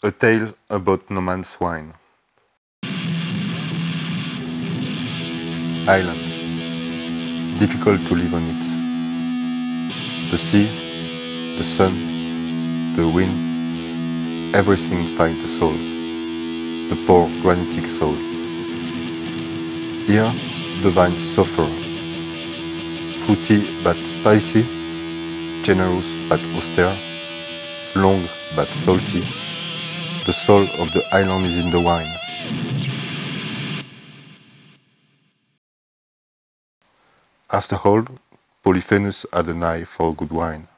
A Tale About No Man's Wine Island Difficult to live on it. The sea, the sun, the wind, everything finds a soul. The poor granitic soul. Here the vines suffer. Fruity but spicy, generous but austere, long but salty, the soul of the island is in the wine. After all, Polyphemus had an eye for good wine.